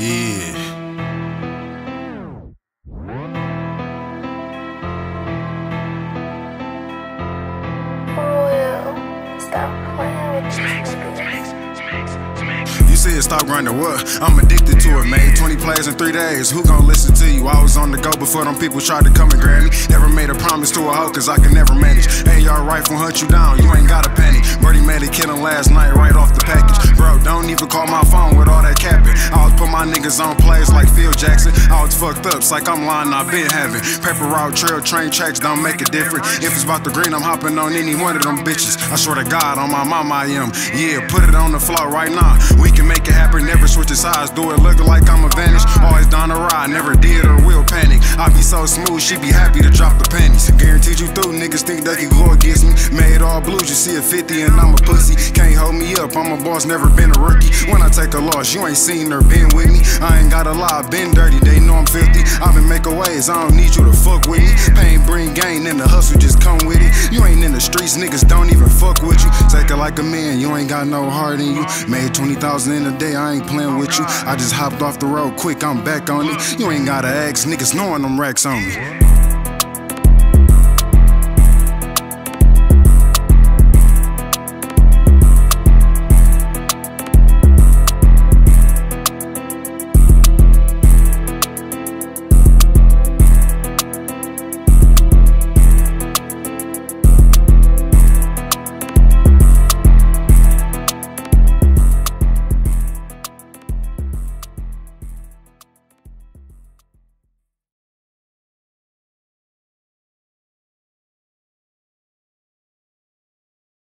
Yeah. said stop grinding what? I'm addicted to it, man. 20 plays in three days. Who gon' listen to you? I was on the go before them people tried to come and grab me. Never made a promise to a hoe, cause I can never manage. AR rifle hunt you down, you ain't got a penny. Birdie made a killing last night right off the package. Bro, don't even call my phone with all my niggas on plays like Phil Jackson. I was fucked up, it's like I'm lying, I've been having. Paper route, trail, train tracks don't make a difference. If it's about the green, I'm hopping on any one of them bitches. I swear to God, on my mama I am. Yeah, put it on the floor right now. We can make it happen, never switch sides. Do it looking like I'm a vanish. Always down the ride, never did or will panic. I be so smooth, she be happy to drop the pennies. Guaranteed you through, niggas think they can go against me. Made all blues, you see a 50 and I'm a pussy. Can't hold me up, I'm a boss, never been a rookie. When I take a loss, you ain't seen or been with me. I ain't got a lie, been dirty, they know I'm filthy. I've been making ways, I don't need you to fuck with me. Pain bring gain, and the hustle just come with it. You ain't in the streets, niggas don't even fuck with you. Take it like a man, you ain't got no heart in you. Made 20,000 in a day, I ain't playing with you. I just hopped off the road quick, I'm back on it. You ain't gotta ask, niggas knowing them racks on me.